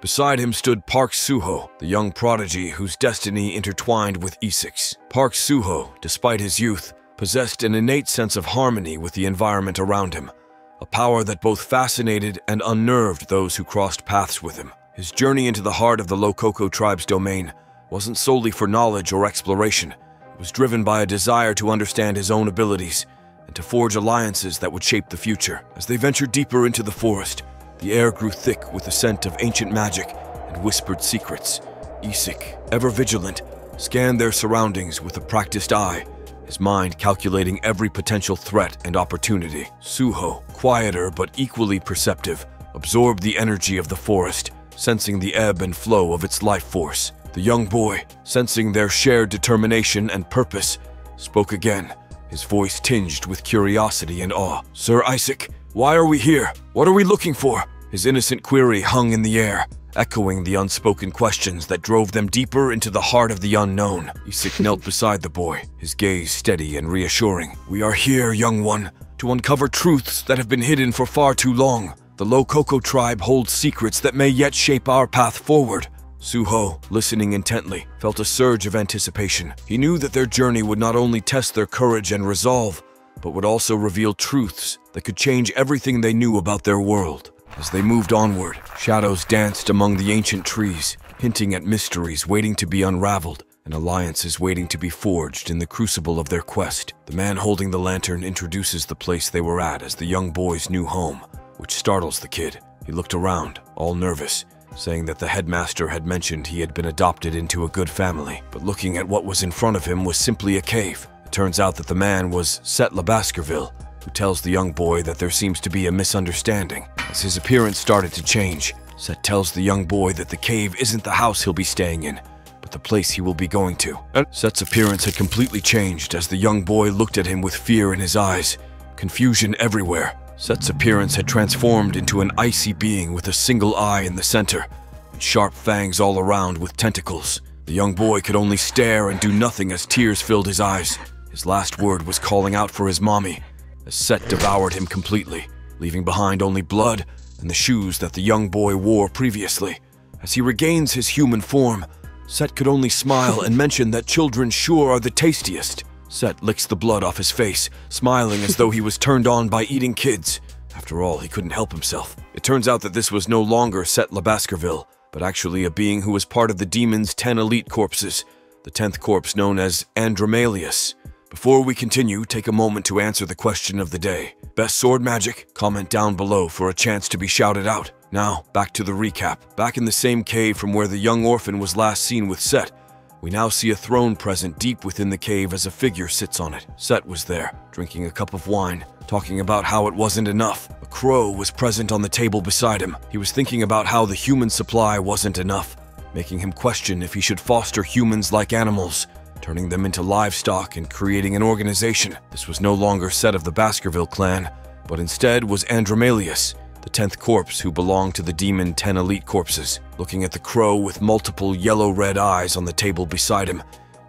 Beside him stood Park Suho, the young prodigy whose destiny intertwined with Isik's. Park Suho, despite his youth, possessed an innate sense of harmony with the environment around him, a power that both fascinated and unnerved those who crossed paths with him. His journey into the heart of the Lokoko tribe's domain wasn't solely for knowledge or exploration. It was driven by a desire to understand his own abilities and to forge alliances that would shape the future. As they ventured deeper into the forest, the air grew thick with the scent of ancient magic and whispered secrets. Isik, ever vigilant, scanned their surroundings with a practiced eye, his mind calculating every potential threat and opportunity. Suho, quieter but equally perceptive, absorbed the energy of the forest, sensing the ebb and flow of its life force. The young boy, sensing their shared determination and purpose, spoke again, his voice tinged with curiosity and awe. Sir Isaac, why are we here? What are we looking for? His innocent query hung in the air, echoing the unspoken questions that drove them deeper into the heart of the unknown. Isaac knelt beside the boy, his gaze steady and reassuring. We are here, young one, to uncover truths that have been hidden for far too long. The Lokoko tribe holds secrets that may yet shape our path forward. Suho, listening intently, felt a surge of anticipation. He knew that their journey would not only test their courage and resolve, but would also reveal truths that could change everything they knew about their world. As they moved onward, shadows danced among the ancient trees, hinting at mysteries waiting to be unraveled and alliances waiting to be forged in the crucible of their quest. The man holding the lantern introduces the place they were at as the young boy's new home, which startles the kid. He looked around, all nervous, saying that the headmaster had mentioned he had been adopted into a good family, but looking at what was in front of him was simply a cave. It turns out that the man was Set Le Baskerville, who tells the young boy that there seems to be a misunderstanding. As his appearance started to change, Set tells the young boy that the cave isn't the house he'll be staying in, but the place he will be going to. Set's appearance had completely changed as the young boy looked at him with fear in his eyes, confusion everywhere. Set's appearance had transformed into an icy being with a single eye in the center and sharp fangs all around with tentacles. The young boy could only stare and do nothing as tears filled his eyes. His last word was calling out for his mommy, as Set devoured him completely, leaving behind only blood and the shoes that the young boy wore previously. As he regains his human form, Set could only smile and mention that children sure are the tastiest. Set licks the blood off his face, smiling as though he was turned on by eating kids. After all, he couldn't help himself. It turns out that this was no longer Set LeBaskerville, but actually a being who was part of the demon's ten elite corpses, the tenth corpse known as Andromalius. Before we continue, take a moment to answer the question of the day. Best sword magic? Comment down below for a chance to be shouted out. Now, back to the recap. Back in the same cave from where the young orphan was last seen with Set, we now see a throne present deep within the cave as a figure sits on it. Set was there, drinking a cup of wine, talking about how it wasn't enough. A crow was present on the table beside him. He was thinking about how the human supply wasn't enough, making him question if he should foster humans like animals, turning them into livestock and creating an organization. This was no longer Set of the Baskerville clan, but instead was Andromalius, the tenth corpse who belonged to the demon Ten Elite Corpses. Looking at the crow with multiple yellow-red eyes on the table beside him,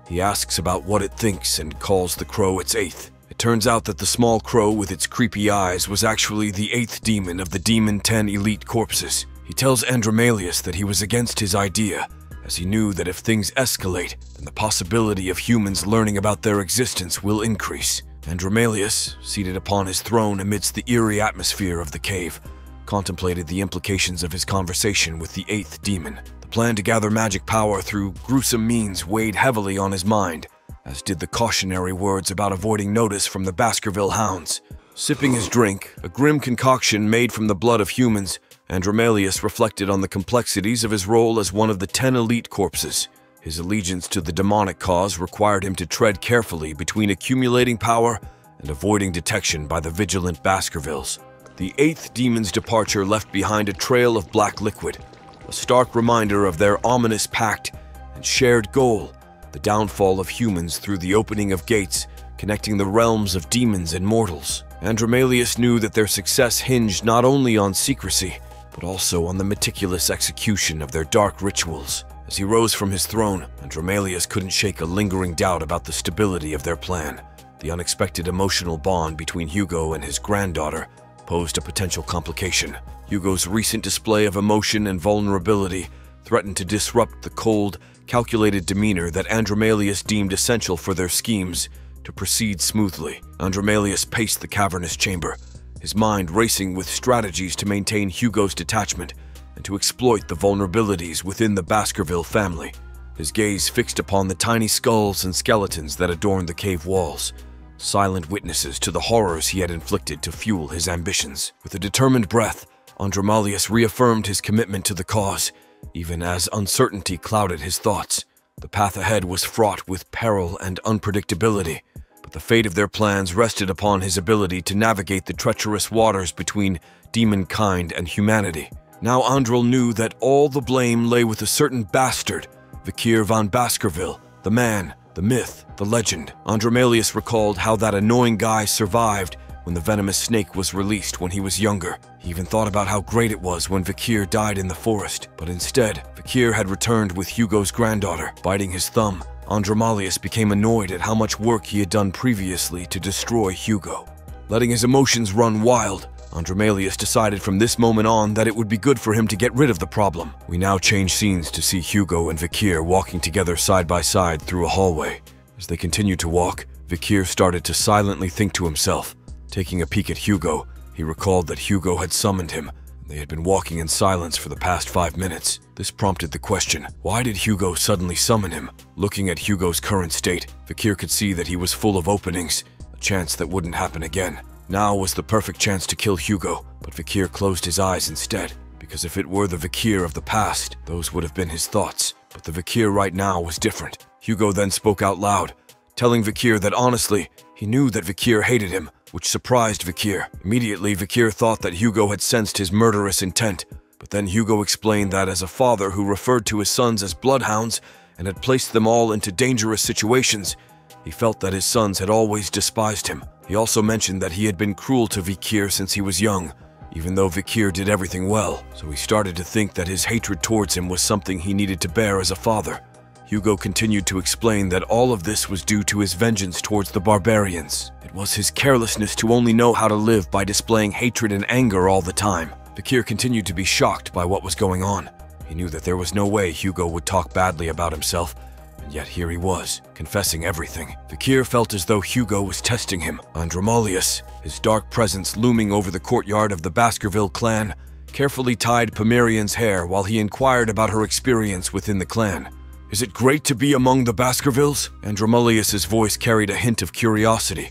he asks about what it thinks and calls the crow its eighth. It turns out that the small crow with its creepy eyes was actually the eighth demon of the Demon Ten Elite Corpses. He tells Andromalius that he was against his idea, as he knew that if things escalate, then the possibility of humans learning about their existence will increase. Andromalius, seated upon his throne amidst the eerie atmosphere of the cave, contemplated the implications of his conversation with the eighth demon. The plan to gather magic power through gruesome means weighed heavily on his mind, as did the cautionary words about avoiding notice from the Baskerville hounds. Sipping his drink, a grim concoction made from the blood of humans, Andromalius reflected on the complexities of his role as one of the ten elite corpses. His allegiance to the demonic cause required him to tread carefully between accumulating power and avoiding detection by the vigilant Baskervilles. The eighth demon's departure left behind a trail of black liquid, a stark reminder of their ominous pact and shared goal the downfall of humans through the opening of gates connecting the realms of demons and mortals. Andromalius knew that their success hinged not only on secrecy, but also on the meticulous execution of their dark rituals. As he rose from his throne, Andromalius couldn't shake a lingering doubt about the stability of their plan. The unexpected emotional bond between Hugo and his granddaughter posed a potential complication. Hugo's recent display of emotion and vulnerability threatened to disrupt the cold, calculated demeanor that Andromalius deemed essential for their schemes to proceed smoothly. Andromalius paced the cavernous chamber, his mind racing with strategies to maintain Hugo's detachment and to exploit the vulnerabilities within the Baskerville family. His gaze fixed upon the tiny skulls and skeletons that adorned the cave walls, silent witnesses to the horrors he had inflicted to fuel his ambitions. With a determined breath, Andromalius reaffirmed his commitment to the cause, even as uncertainty clouded his thoughts. The path ahead was fraught with peril and unpredictability, but the fate of their plans rested upon his ability to navigate the treacherous waters between demonkind and humanity. Now Andrel knew that all the blame lay with a certain bastard, Vikir von Baskerville, the man, the myth, the legend. Andromalius recalled how that annoying guy survived when the venomous snake was released when he was younger. He even thought about how great it was when Vikir died in the forest. But instead, Vikir had returned with Hugo's granddaughter, biting his thumb. Andromalius became annoyed at how much work he had done previously to destroy Hugo. Letting his emotions run wild, Andromalius decided from this moment on that it would be good for him to get rid of the problem. We now change scenes to see Hugo and Vikir walking together side by side through a hallway. As they continued to walk, Vikir started to silently think to himself. Taking a peek at Hugo, he recalled that Hugo had summoned him. They had been walking in silence for the past five minutes. This prompted the question, why did Hugo suddenly summon him? Looking at Hugo's current state, Vikir could see that he was full of openings, a chance that wouldn't happen again. Now was the perfect chance to kill Hugo, but Vikir closed his eyes instead, because if it were the Vikir of the past, those would have been his thoughts. But the Vikir right now was different. Hugo then spoke out loud, telling Vikir that honestly, he knew that Vikir hated him, which surprised Vikir. Immediately, Vikir thought that Hugo had sensed his murderous intent, but then Hugo explained that as a father who referred to his sons as bloodhounds and had placed them all into dangerous situations, he felt that his sons had always despised him. He also mentioned that he had been cruel to Vikir since he was young, even though Vikir did everything well, so he started to think that his hatred towards him was something he needed to bear as a father. Hugo continued to explain that all of this was due to his vengeance towards the barbarians. It was his carelessness to only know how to live by displaying hatred and anger all the time. Vikir continued to be shocked by what was going on. He knew that there was no way Hugo would talk badly about himself, and yet here he was, confessing everything. Vikir felt as though Hugo was testing him. Andromalius, his dark presence looming over the courtyard of the Baskerville clan, carefully tied Pomerian's hair while he inquired about her experience within the clan. Is it great to be among the Baskervilles? Andromalius's voice carried a hint of curiosity,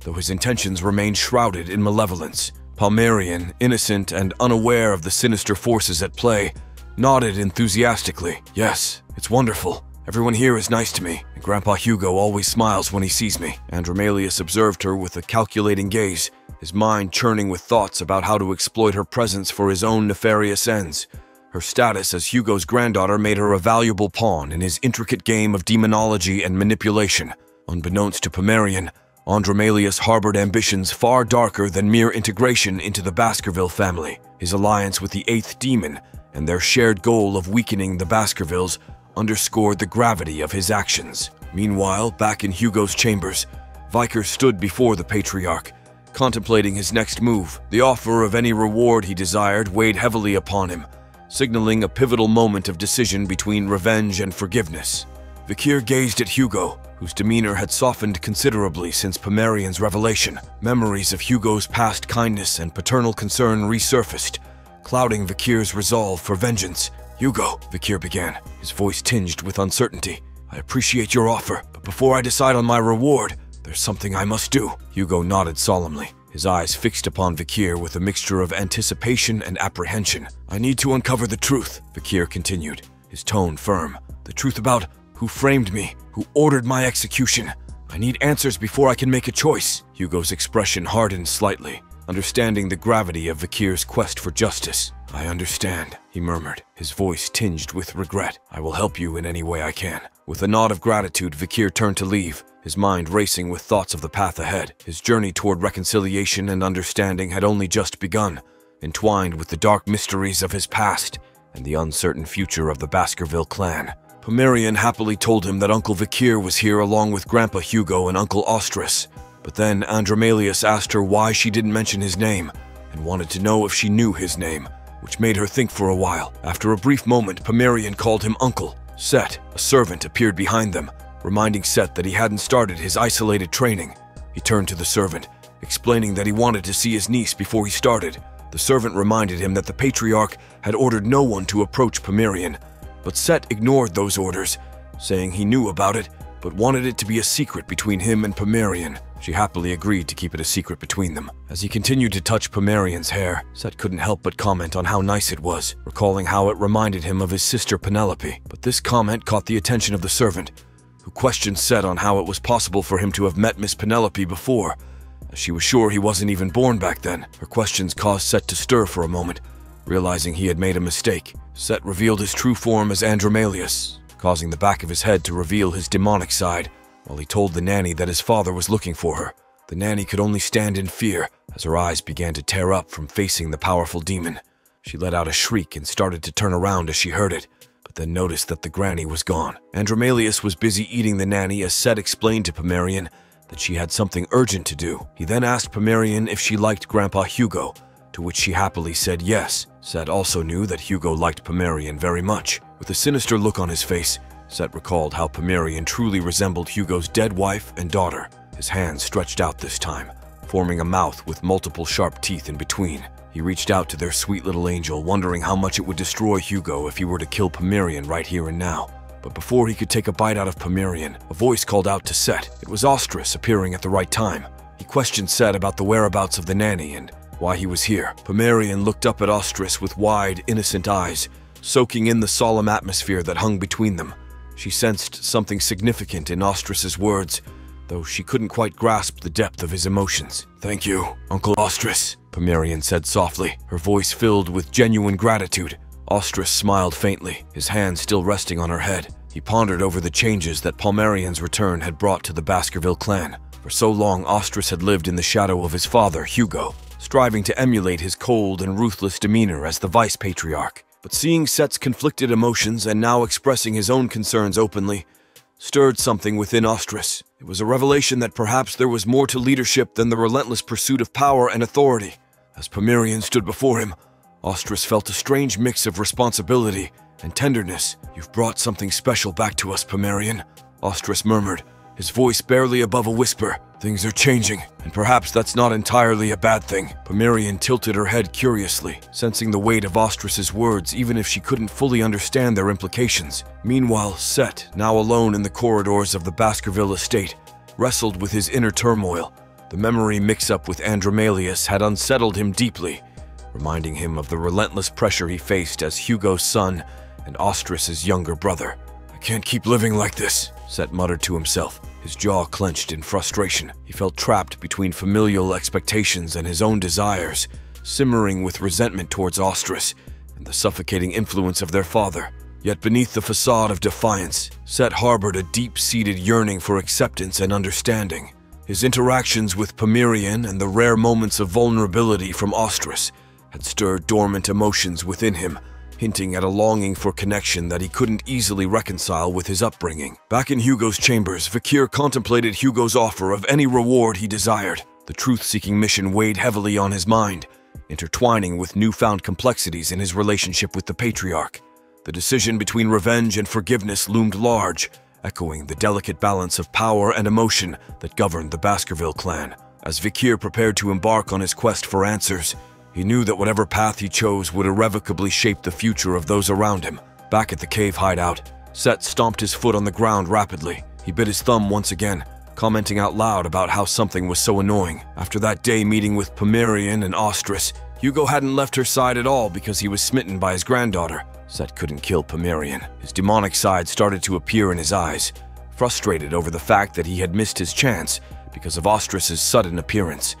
though his intentions remained shrouded in malevolence. Pomerian, innocent and unaware of the sinister forces at play, nodded enthusiastically. Yes, it's wonderful. Everyone here is nice to me, and Grandpa Hugo always smiles when he sees me. Andromalius observed her with a calculating gaze, his mind churning with thoughts about how to exploit her presence for his own nefarious ends. Her status as Hugo's granddaughter made her a valuable pawn in his intricate game of demonology and manipulation. Unbeknownst to Pomerian, Andromalius harbored ambitions far darker than mere integration into the Baskerville family. His alliance with the Eighth Demon and their shared goal of weakening the Baskervilles underscored the gravity of his actions. Meanwhile, back in Hugo's chambers, Vikir stood before the Patriarch, contemplating his next move. The offer of any reward he desired weighed heavily upon him, signaling a pivotal moment of decision between revenge and forgiveness. Vikir gazed at Hugo, whose demeanor had softened considerably since Pomerian's revelation. Memories of Hugo's past kindness and paternal concern resurfaced, clouding Vikir's resolve for vengeance. Hugo, Vikir began, his voice tinged with uncertainty. I appreciate your offer, but before I decide on my reward, there's something I must do. Hugo nodded solemnly, his eyes fixed upon Vikir with a mixture of anticipation and apprehension. I need to uncover the truth, Vikir continued, his tone firm. The truth about who framed me, who ordered my execution. I need answers before I can make a choice. Hugo's expression hardened slightly, understanding the gravity of Vikir's quest for justice. I understand, he murmured, his voice tinged with regret. I will help you in any way I can. With a nod of gratitude, Vikir turned to leave, his mind racing with thoughts of the path ahead. His journey toward reconciliation and understanding had only just begun, entwined with the dark mysteries of his past and the uncertain future of the Baskerville clan. Pomerian happily told him that Uncle Vikir was here along with Grandpa Hugo and Uncle Ostris, but then Andromalius asked her why she didn't mention his name, and wanted to know if she knew his name, which made her think for a while. After a brief moment, Pomerian called him uncle. Set, a servant, appeared behind them, reminding Set that he hadn't started his isolated training. He turned to the servant, explaining that he wanted to see his niece before he started. The servant reminded him that the patriarch had ordered no one to approach Pomerian, but Set ignored those orders, saying he knew about it, but wanted it to be a secret between him and Pomerian. She happily agreed to keep it a secret between them. As he continued to touch Pomerian's hair, Set couldn't help but comment on how nice it was, recalling how it reminded him of his sister Penelope. But this comment caught the attention of the servant, who questioned Set on how it was possible for him to have met Miss Penelope before, as she was sure he wasn't even born back then. Her questions caused Set to stir for a moment, realizing he had made a mistake. Set revealed his true form as Andromalius, causing the back of his head to reveal his demonic side, while he told the nanny that his father was looking for her. The nanny could only stand in fear as her eyes began to tear up from facing the powerful demon. She let out a shriek and started to turn around as she heard it, but then noticed that the granny was gone. Andromalius was busy eating the nanny as Set explained to Pomerian that she had something urgent to do. He then asked Pomerian if she liked Grandpa Hugo, to which she happily said yes. Set also knew that Hugo liked Pomerian very much. With a sinister look on his face, Set recalled how Pomerian truly resembled Hugo's dead wife and daughter. His hands stretched out this time, forming a mouth with multiple sharp teeth in between. He reached out to their sweet little angel, wondering how much it would destroy Hugo if he were to kill Pomerian right here and now. But before he could take a bite out of Pomerian, a voice called out to Set. It was Ostris appearing at the right time. He questioned Set about the whereabouts of the nanny and why he was here. Pomerian looked up at Ostris with wide, innocent eyes, soaking in the solemn atmosphere that hung between them. She sensed something significant in Ostris's words, though she couldn't quite grasp the depth of his emotions. Thank you, Uncle Ostris, Pomerian said softly, her voice filled with genuine gratitude. Ostris smiled faintly, his hand still resting on her head. He pondered over the changes that Pomerian's return had brought to the Baskerville clan. For so long, Ostris had lived in the shadow of his father, Hugo, striving to emulate his cold and ruthless demeanor as the vice patriarch. But seeing Set's conflicted emotions and now expressing his own concerns openly stirred something within Ostris. It was a revelation that perhaps there was more to leadership than the relentless pursuit of power and authority. As Pomerian stood before him, Ostris felt a strange mix of responsibility and tenderness. You've brought something special back to us, Pomerian, Ostris murmured, his voice barely above a whisper. Things are changing, and perhaps that's not entirely a bad thing. Pomerian tilted her head curiously, sensing the weight of Ostris's words even if she couldn't fully understand their implications. Meanwhile, Set, now alone in the corridors of the Baskerville estate, wrestled with his inner turmoil. The memory mix-up with Andromalius had unsettled him deeply, reminding him of the relentless pressure he faced as Hugo's son and Ostris's younger brother. I can't keep living like this, Set muttered to himself, his jaw clenched in frustration. He felt trapped between familial expectations and his own desires, simmering with resentment towards Ostris and the suffocating influence of their father. Yet beneath the facade of defiance, Set harbored a deep-seated yearning for acceptance and understanding. His interactions with Pomerian and the rare moments of vulnerability from Ostris had stirred dormant emotions within him, hinting at a longing for connection that he couldn't easily reconcile with his upbringing. Back in Hugo's chambers, Vikir contemplated Hugo's offer of any reward he desired. The truth-seeking mission weighed heavily on his mind, intertwining with newfound complexities in his relationship with the Patriarch. The decision between revenge and forgiveness loomed large, echoing the delicate balance of power and emotion that governed the Baskerville clan. As Vikir prepared to embark on his quest for answers, he knew that whatever path he chose would irrevocably shape the future of those around him. Back at the cave hideout, Set stomped his foot on the ground rapidly. He bit his thumb once again, commenting out loud about how something was so annoying. After that day meeting with Pomerian and Ostris, Hugo hadn't left her side at all because he was smitten by his granddaughter. Set couldn't kill Pomerian. His demonic side started to appear in his eyes, frustrated over the fact that he had missed his chance because of Ostris's sudden appearance.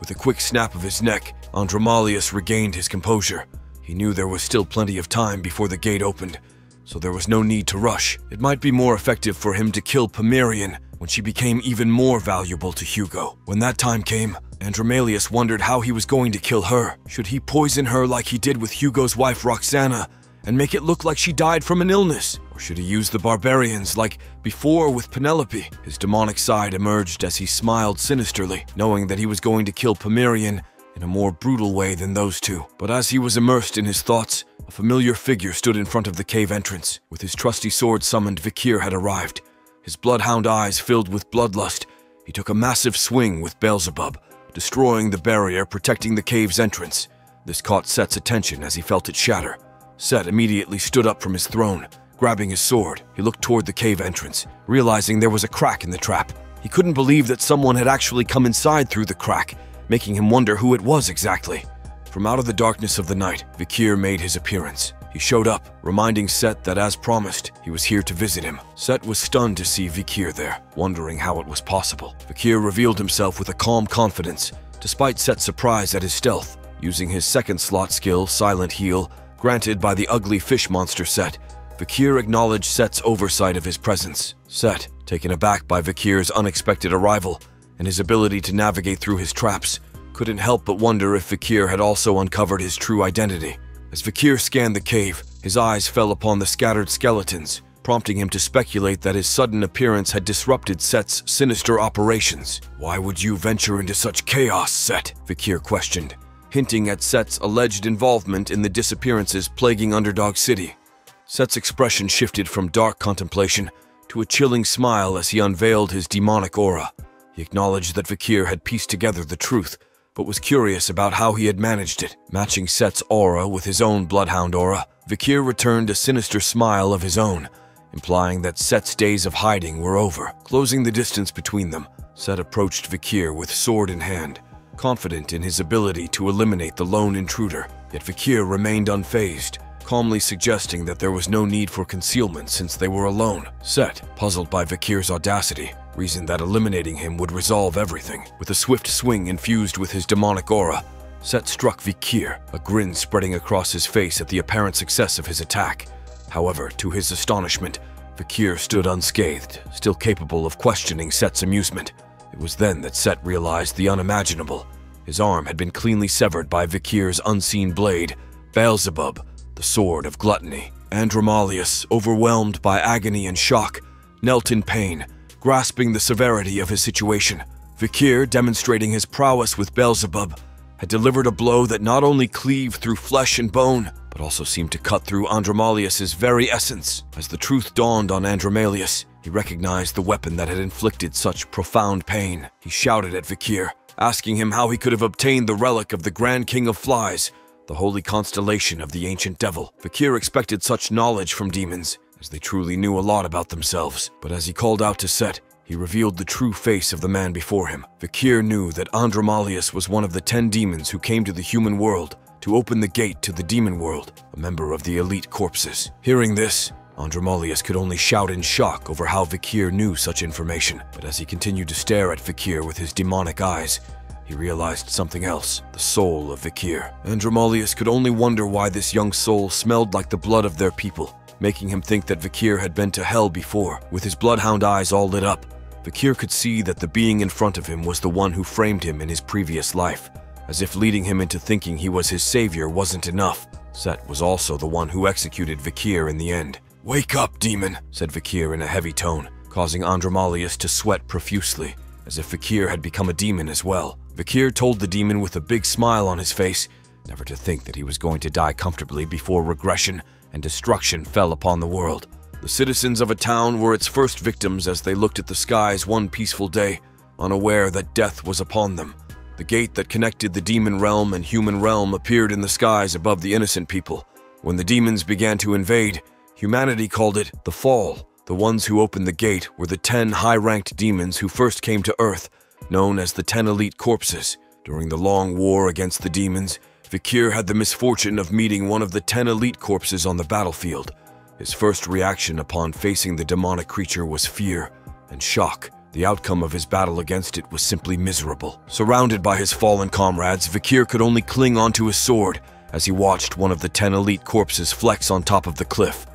With a quick snap of his neck, Andromalius regained his composure. He knew there was still plenty of time before the gate opened, so there was no need to rush. It might be more effective for him to kill Pomerian when she became even more valuable to Hugo. When that time came, Andromalius wondered how he was going to kill her. Should he poison her like he did with Hugo's wife Roxana and make it look like she died from an illness? Or should he use the barbarians like before with Penelope? His demonic side emerged as he smiled sinisterly, knowing that he was going to kill Pomerian in a more brutal way than those two. But as he was immersed in his thoughts, a familiar figure stood in front of the cave entrance. With his trusty sword summoned, Vikir had arrived. His bloodhound eyes filled with bloodlust, he took a massive swing with Beelzebub, destroying the barrier protecting the cave's entrance. This caught Set's attention as he felt it shatter. Set immediately stood up from his throne. Grabbing his sword, he looked toward the cave entrance, realizing there was a crack in the trap. He couldn't believe that someone had actually come inside through the crack, making him wonder who it was exactly. From out of the darkness of the night, Vikir made his appearance. He showed up, reminding Set that as promised, he was here to visit him. Set was stunned to see Vikir there, wondering how it was possible. Vikir revealed himself with a calm confidence, despite Set's surprise at his stealth. Using his second slot skill, Silent Heal, granted by the ugly fish monster Set, Vikir acknowledged Set's oversight of his presence. Set, taken aback by Vikir's unexpected arrival and his ability to navigate through his traps, couldn't help but wonder if Vikir had also uncovered his true identity. As Vikir scanned the cave, his eyes fell upon the scattered skeletons, prompting him to speculate that his sudden appearance had disrupted Set's sinister operations. Why would you venture into such chaos, Set? Vikir questioned, hinting at Set's alleged involvement in the disappearances plaguing Underdog City. Set's expression shifted from dark contemplation to a chilling smile as he unveiled his demonic aura. He acknowledged that Vikir had pieced together the truth, but was curious about how he had managed it. Matching Set's aura with his own bloodhound aura, Vikir returned a sinister smile of his own, implying that Set's days of hiding were over. Closing the distance between them, Set approached Vikir with sword in hand, confident in his ability to eliminate the lone intruder. Yet Vikir remained unfazed, calmly suggesting that there was no need for concealment since they were alone. Set, puzzled by Vikir's audacity, reasoned that eliminating him would resolve everything. With a swift swing infused with his demonic aura, Set struck Vikir, a grin spreading across his face at the apparent success of his attack. However, to his astonishment, Vikir stood unscathed, still capable of questioning Set's amusement. It was then that Set realized the unimaginable. His arm had been cleanly severed by Vikir's unseen blade, Beelzebub, the sword of gluttony. Andromalius, overwhelmed by agony and shock, knelt in pain, grasping the severity of his situation. Vikir, demonstrating his prowess with Beelzebub, had delivered a blow that not only cleaved through flesh and bone, but also seemed to cut through Andromalius's very essence. As the truth dawned on Andromalius, he recognized the weapon that had inflicted such profound pain. He shouted at Vikir, asking him how he could have obtained the relic of the Grand King of Flies the holy constellation of the ancient devil. Vikir expected such knowledge from demons, as they truly knew a lot about themselves. But as he called out to Set, he revealed the true face of the man before him. Vikir knew that Andromalius was one of the ten demons who came to the human world to open the gate to the demon world, a member of the elite corpses. Hearing this, Andromalius could only shout in shock over how Vikir knew such information. But as he continued to stare at Vikir with his demonic eyes, he realized something else, the soul of Vikir. Andromalius could only wonder why this young soul smelled like the blood of their people, making him think that Vikir had been to hell before. With his bloodhound eyes all lit up, Vikir could see that the being in front of him was the one who framed him in his previous life. As if leading him into thinking he was his savior wasn't enough, Set was also the one who executed Vikir in the end. Wake up, demon, said Vikir in a heavy tone, causing Andromalius to sweat profusely, as if Vikir had become a demon as well. Vikir told the demon with a big smile on his face, never to think that he was going to die comfortably before regression and destruction fell upon the world. The citizens of a town were its first victims as they looked at the skies one peaceful day, unaware that death was upon them. The gate that connected the demon realm and human realm appeared in the skies above the innocent people. When the demons began to invade, humanity called it the Fall. The ones who opened the gate were the ten high ranked demons who first came to Earth known as the Ten Elite Corpses. During the long war against the demons, Vikir had the misfortune of meeting one of the Ten Elite Corpses on the battlefield. His first reaction upon facing the demonic creature was fear and shock. The outcome of his battle against it was simply miserable. Surrounded by his fallen comrades, Vikir could only cling onto his sword as he watched one of the ten elite corpses flex on top of the cliff.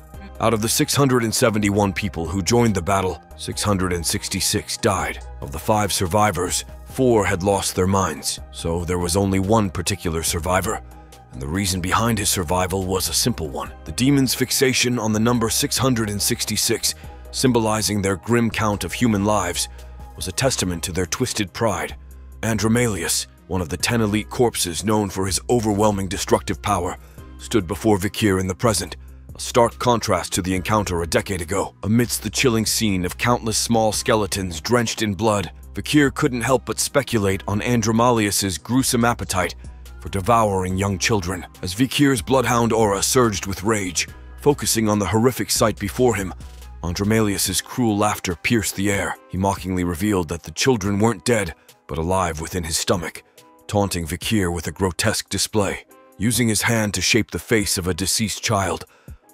Out of the 671 people who joined the battle, 666 died. Of the five survivors, four had lost their minds, so there was only one particular survivor. And the reason behind his survival was a simple one. The demon's fixation on the number 666, symbolizing their grim count of human lives, was a testament to their twisted pride. Andromalius, one of the ten elite corpses known for his overwhelming destructive power, stood before Vikir in the present, a stark contrast to the encounter a decade ago. Amidst the chilling scene of countless small skeletons drenched in blood, Vikir couldn't help but speculate on Andromalius's gruesome appetite for devouring young children. As Vikir's bloodhound aura surged with rage, focusing on the horrific sight before him, Andromalius's cruel laughter pierced the air. He mockingly revealed that the children weren't dead, but alive within his stomach, taunting Vikir with a grotesque display. Using his hand to shape the face of a deceased child,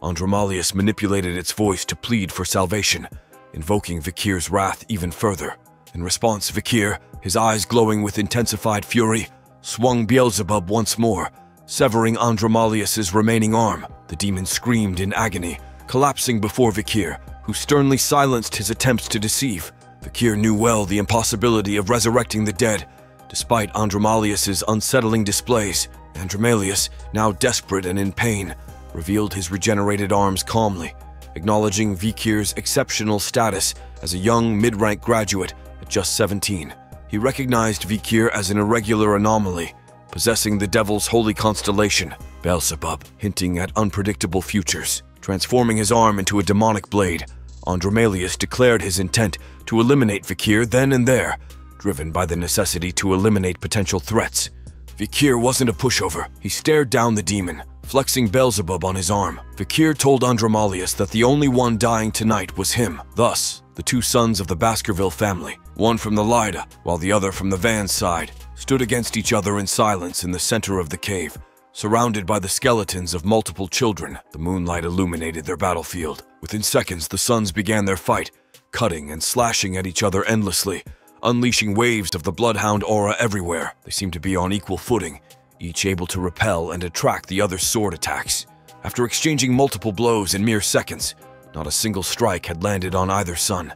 Andromalius manipulated its voice to plead for salvation, invoking Vikir's wrath even further. In response, Vikir, his eyes glowing with intensified fury, swung Beelzebub once more, severing Andromalius's remaining arm. The demon screamed in agony, collapsing before Vikir, who sternly silenced his attempts to deceive. Vikir knew well the impossibility of resurrecting the dead, despite Andromalius's unsettling displays. Andromalius, now desperate and in pain, revealed his regenerated arms calmly, acknowledging Vikir's exceptional status as a young mid-rank graduate at just 17. He recognized Vikir as an irregular anomaly, possessing the devil's holy constellation, Beelzebub, hinting at unpredictable futures. Transforming his arm into a demonic blade, Andromalius declared his intent to eliminate Vikir then and there, driven by the necessity to eliminate potential threats. Vikir wasn't a pushover. He stared down the demon, flexing Beelzebub on his arm. Vikir told Andromalius that the only one dying tonight was him. Thus, the two sons of the Baskerville family, one from the Lyda, while the other from the Van side, stood against each other in silence in the center of the cave, surrounded by the skeletons of multiple children. The moonlight illuminated their battlefield. Within seconds, the sons began their fight, cutting and slashing at each other endlessly, unleashing waves of the bloodhound aura everywhere. They seemed to be on equal footing, each able to repel and attract the other's sword attacks. After exchanging multiple blows in mere seconds, not a single strike had landed on either son.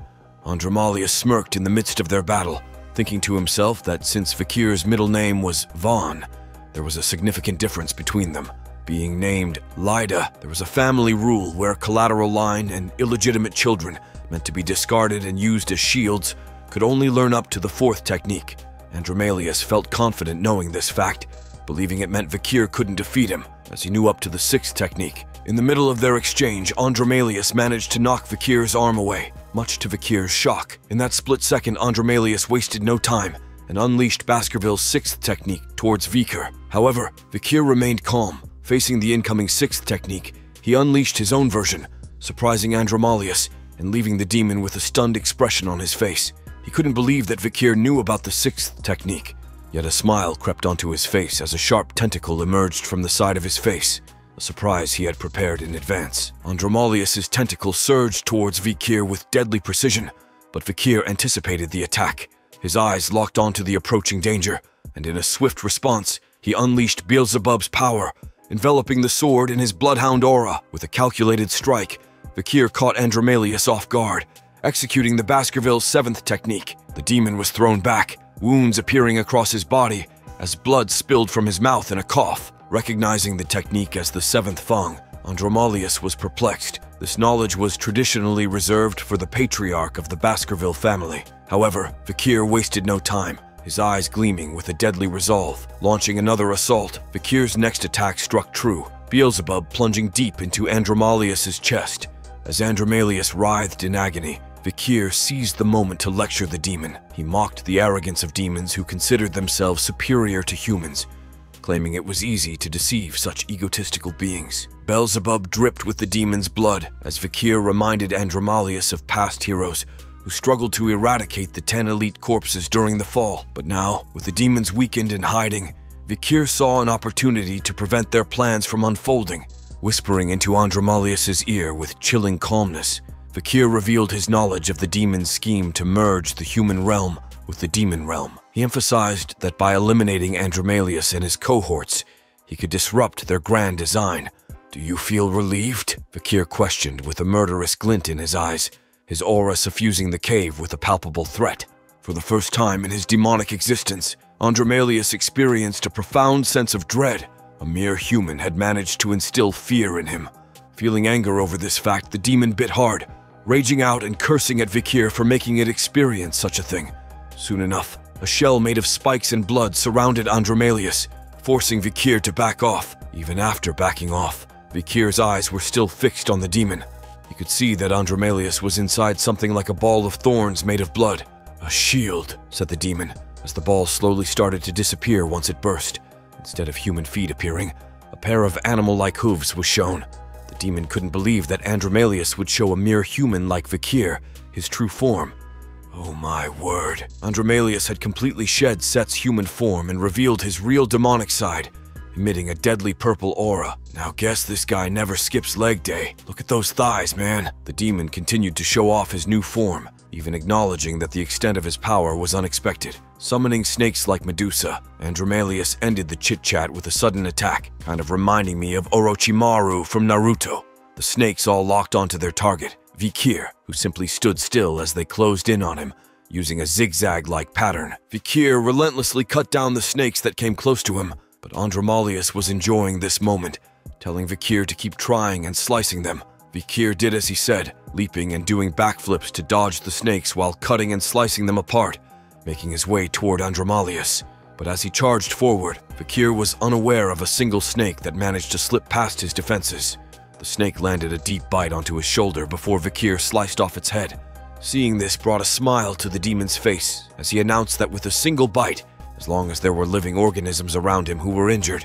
Andromalius smirked in the midst of their battle, thinking to himself that since Vikir's middle name was Vaughn, there was a significant difference between them. Being named Lyda, there was a family rule where collateral line and illegitimate children, meant to be discarded and used as shields, could only learn up to the fourth technique. Andromalius felt confident knowing this fact, believing it meant Vikir couldn't defeat him, as he knew up to the sixth technique. In the middle of their exchange, Andromalius managed to knock Vikir's arm away, much to Vikir's shock. In that split second, Andromalius wasted no time and unleashed Baskerville's sixth technique towards Vikir. However, Vikir remained calm. Facing the incoming sixth technique, he unleashed his own version, surprising Andromalius and leaving the demon with a stunned expression on his face. He couldn't believe that Vikir knew about the sixth technique, Yet a smile crept onto his face as a sharp tentacle emerged from the side of his face, a surprise he had prepared in advance. Andromalius's tentacle surged towards Vikir with deadly precision, but Vikir anticipated the attack. His eyes locked onto the approaching danger, and in a swift response, he unleashed Beelzebub's power, enveloping the sword in his bloodhound aura. With a calculated strike, Vikir caught Andromalius off guard, executing the Baskerville's seventh technique. The demon was thrown back, wounds appearing across his body as blood spilled from his mouth in a cough. Recognizing the technique as the seventh Fang, Andromalius was perplexed. This knowledge was traditionally reserved for the patriarch of the Baskerville family. However, Vikir wasted no time, his eyes gleaming with a deadly resolve. Launching another assault, Vikir's next attack struck true, Beelzebub plunging deep into Andromalius's chest. As Andromalius writhed in agony, Vikir seized the moment to lecture the demon. He mocked the arrogance of demons who considered themselves superior to humans, claiming it was easy to deceive such egotistical beings. Beelzebub dripped with the demon's blood as Vikir reminded Andromalius of past heroes who struggled to eradicate the ten elite corpses during the fall. But now, with the demons weakened and hiding, Vikir saw an opportunity to prevent their plans from unfolding. Whispering into Andromalius's ear with chilling calmness, Vikir revealed his knowledge of the demon's scheme to merge the human realm with the demon realm. He emphasized that by eliminating Andromalius and his cohorts, he could disrupt their grand design. Do you feel relieved? Vikir questioned with a murderous glint in his eyes, his aura suffusing the cave with a palpable threat. For the first time in his demonic existence, Andromalius experienced a profound sense of dread. A mere human had managed to instill fear in him. Feeling anger over this fact, the demon bit hard, raging out and cursing at Vikir for making it experience such a thing. Soon enough, A shell made of spikes and blood surrounded Andromalius, forcing Vikir to back off. Even after backing off, Vikir's eyes were still fixed on the demon. He could see that Andromalius was inside something like a ball of thorns made of blood. A shield, said the demon, as the ball slowly started to disappear once it burst. Instead of human feet appearing, a pair of animal like hooves was shown. Demon couldn't believe that Andromalius would show a mere human like Vikir, his true form. Oh my word. Andromalius had completely shed Set's human form and revealed his real demonic side, emitting a deadly purple aura. Now guess this guy never skips leg day. Look at those thighs, man. The demon continued to show off his new form, even acknowledging that the extent of his power was unexpected. Summoning snakes like Medusa, Andromalius ended the chit-chat with a sudden attack, kind of reminding me of Orochimaru from Naruto. The snakes all locked onto their target, Vikir, who simply stood still as they closed in on him, using a zigzag-like pattern. Vikir relentlessly cut down the snakes that came close to him, but Andromalius was enjoying this moment, telling Vikir to keep trying and slicing them. Vikir did as he said, leaping and doing backflips to dodge the snakes while cutting and slicing them apart, making his way toward Andromalius. But as he charged forward, Vikir was unaware of a single snake that managed to slip past his defenses. The snake landed a deep bite onto his shoulder before Vikir sliced off its head. Seeing this brought a smile to the demon's face as he announced that with a single bite, as long as there were living organisms around him who were injured,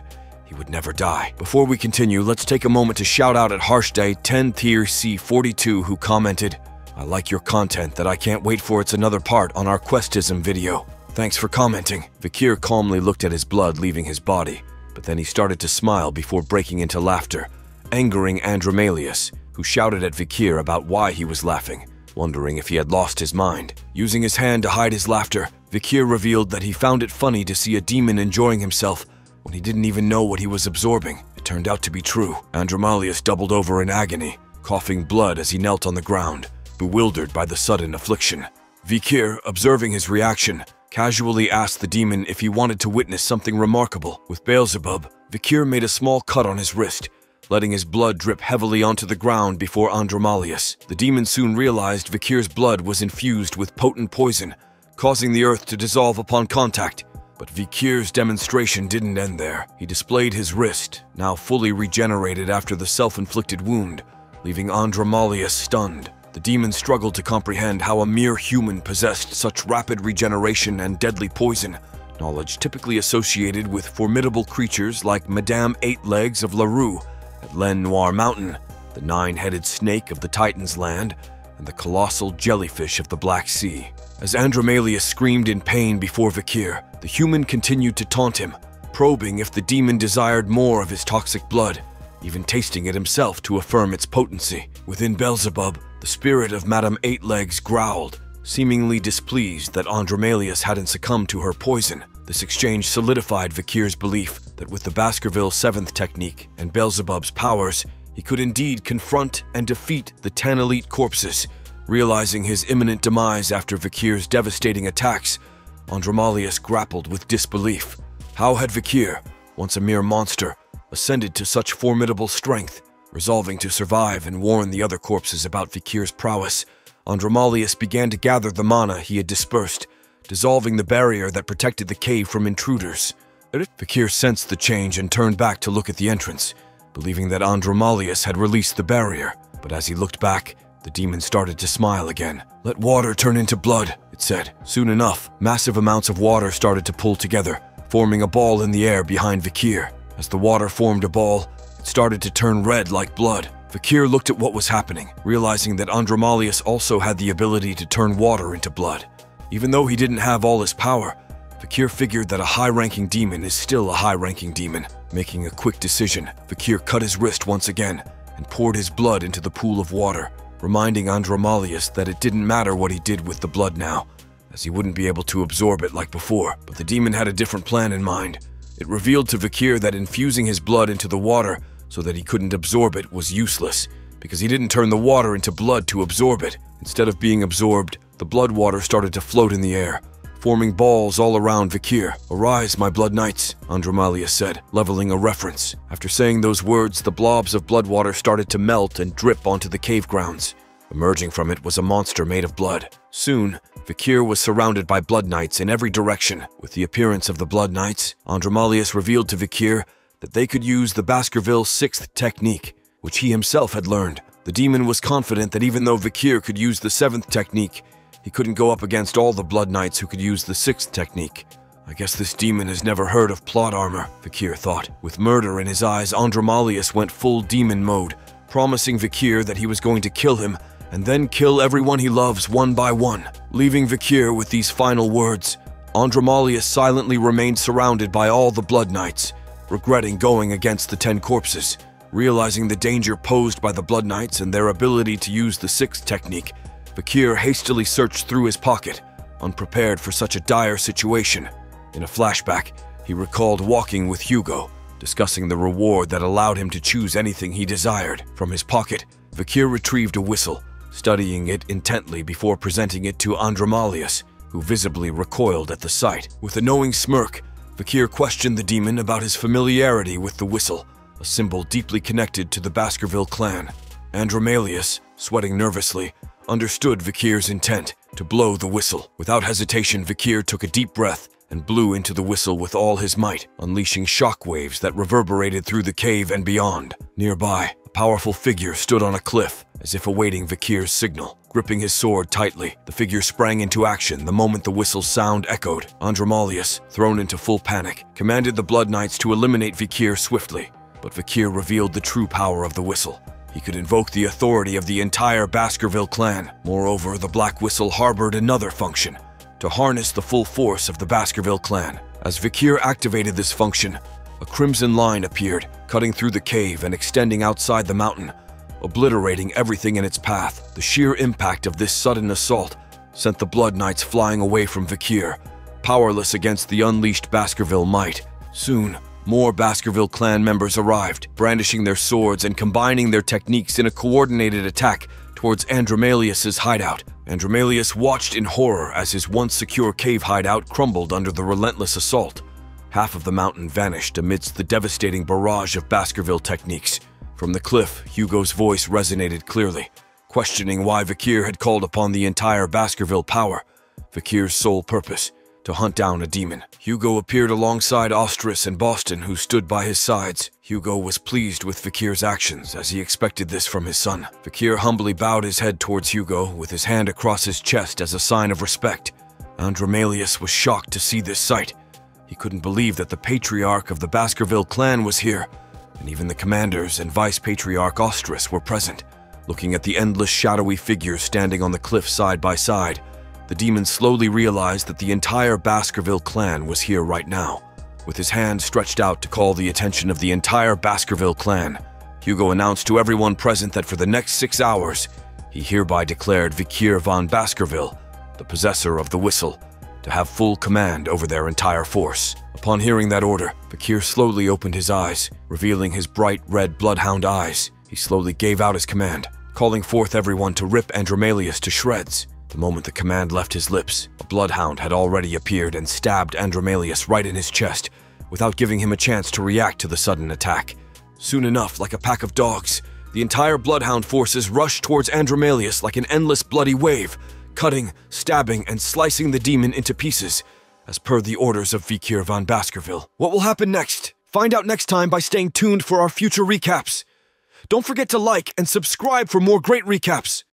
he would never die. Before we continue, let's take a moment to shout out at Harshday 10 Tier C42 who commented, I like your content that I can't wait for its another part on our Questism video. Thanks for commenting. Vikir calmly looked at his blood leaving his body, but then he started to smile before breaking into laughter, angering Andromalius, who shouted at Vikir about why he was laughing, wondering if he had lost his mind. Using his hand to hide his laughter, Vikir revealed that he found it funny to see a demon enjoying himself when he didn't even know what he was absorbing. It turned out to be true. Andromalius doubled over in agony, coughing blood as he knelt on the ground, bewildered by the sudden affliction. Vikir, observing his reaction, casually asked the demon if he wanted to witness something remarkable. With Beelzebub, Vikir made a small cut on his wrist, letting his blood drip heavily onto the ground before Andromalius. The demon soon realized Vikir's blood was infused with potent poison, causing the earth to dissolve upon contact. But Vikir's demonstration didn't end there. He displayed his wrist, now fully regenerated after the self-inflicted wound, leaving Andromalius stunned. The demon struggled to comprehend how a mere human possessed such rapid regeneration and deadly poison, knowledge typically associated with formidable creatures like Madame Eight Legs of Larue at Len Noir Mountain, the nine-headed snake of the Titan's land, and the colossal jellyfish of the Black Sea. As Andromalius screamed in pain before Vikir, the human continued to taunt him, probing if the demon desired more of his toxic blood, even tasting it himself to affirm its potency. Within Beelzebub, the spirit of Madame Eight Legs growled, seemingly displeased that Andromalius hadn't succumbed to her poison. This exchange solidified Vikir's belief that with the Baskerville 7th technique and Beelzebub's powers, he could indeed confront and defeat the ten elite corpses. Realizing his imminent demise after Vikir's devastating attacks, Andromalius grappled with disbelief. How had Vikir, once a mere monster, ascended to such formidable strength? Resolving to survive and warn the other corpses about Vikir's prowess, Andromalius began to gather the mana he had dispersed, dissolving the barrier that protected the cave from intruders. Vikir sensed the change and turned back to look at the entrance, believing that Andromalius had released the barrier. But as he looked back, the demon started to smile again. Let water turn into blood, it said. Soon enough, massive amounts of water started to pull together, forming a ball in the air behind Vikir. As the water formed a ball, it started to turn red like blood. Vikir looked at what was happening, realizing that Andromalius also had the ability to turn water into blood. Even though he didn't have all his power, Vikir figured that a high-ranking demon is still a high-ranking demon. Making a quick decision, Vikir cut his wrist once again and poured his blood into the pool of water, reminding Andromalius that it didn't matter what he did with the blood now, as he wouldn't be able to absorb it like before. But the demon had a different plan in mind. It revealed to Vikir that infusing his blood into the water so that he couldn't absorb it was useless, because he didn't turn the water into blood to absorb it. Instead of being absorbed, the blood water started to float in the air, forming balls all around Vikir. Arise, my blood knights, Andromalius said, leveling a reference. After saying those words, the blobs of blood water started to melt and drip onto the cave grounds. Emerging from it was a monster made of blood. Soon, Vikir was surrounded by Blood Knights in every direction. With the appearance of the Blood Knights, Andromalius revealed to Vikir that they could use the Baskerville sixth technique, which he himself had learned. The demon was confident that even though Vikir could use the seventh technique, he couldn't go up against all the Blood Knights who could use the sixth technique. I guess this demon has never heard of plot armor, Vikir thought. With murder in his eyes, Andromalius went full demon mode, promising Vikir that he was going to kill him and then kill everyone he loves one by one. Leaving Vikir with these final words, Andromalius silently remained surrounded by all the Blood Knights, regretting going against the Ten Corpses. Realizing the danger posed by the Blood Knights and their ability to use the Sixth Technique, Vikir hastily searched through his pocket, unprepared for such a dire situation. In a flashback, he recalled walking with Hugo, discussing the reward that allowed him to choose anything he desired. From his pocket, Vikir retrieved a whistle studying it intently before presenting it to Andromalius, who visibly recoiled at the sight. With a knowing smirk, Vikir questioned the demon about his familiarity with the whistle, a symbol deeply connected to the Baskerville clan. Andromalius, sweating nervously, understood Vikir's intent to blow the whistle. Without hesitation, Vikir took a deep breath and blew into the whistle with all his might, unleashing shock waves that reverberated through the cave and beyond. Nearby, a powerful figure stood on a cliff, as if awaiting Vikir's signal. Gripping his sword tightly, the figure sprang into action the moment the whistle's sound echoed. Andromalius, thrown into full panic, commanded the Blood Knights to eliminate Vikir swiftly. But Vikir revealed the true power of the whistle. He could invoke the authority of the entire Baskerville clan. Moreover, the Black Whistle harbored another function, to harness the full force of the Baskerville clan. As Vikir activated this function, a crimson line appeared, cutting through the cave and extending outside the mountain, obliterating everything in its path. The sheer impact of this sudden assault sent the Blood Knights flying away from Vikir, powerless against the unleashed Baskerville might. Soon, more Baskerville clan members arrived, brandishing their swords and combining their techniques in a coordinated attack towards Andromalius's hideout. Andromalius watched in horror as his once secure cave hideout crumbled under the relentless assault. Half of the mountain vanished amidst the devastating barrage of Baskerville techniques. From the cliff, Hugo's voice resonated clearly, questioning why Vikir had called upon the entire Baskerville power. Vikir's sole purpose, to hunt down a demon. Hugo appeared alongside Ostris and Boston, who stood by his sides. Hugo was pleased with Vikir's actions, as he expected this from his son. Vikir humbly bowed his head towards Hugo, with his hand across his chest as a sign of respect. Andromalius was shocked to see this sight. He couldn't believe that the patriarch of the Baskerville clan was here, and even the commanders and Vice Patriarch Ostris were present. Looking at the endless shadowy figures standing on the cliff side by side, the demon slowly realized that the entire Baskerville clan was here right now. With his hand stretched out to call the attention of the entire Baskerville clan, Hugo announced to everyone present that for the next six hours, he hereby declared Vikir von Baskerville, the possessor of the whistle, to have full command over their entire force. Upon hearing that order, Vikir slowly opened his eyes, revealing his bright red bloodhound eyes. He slowly gave out his command, calling forth everyone to rip Andromalius to shreds. The moment the command left his lips, a bloodhound had already appeared and stabbed Andromalius right in his chest, without giving him a chance to react to the sudden attack. Soon enough, like a pack of dogs, the entire bloodhound forces rushed towards Andromalius like an endless bloody wave, cutting, stabbing, and slicing the demon into pieces, as per the orders of Vikir von Baskerville. What will happen next? Find out next time by staying tuned for our future recaps. Don't forget to like and subscribe for more great recaps.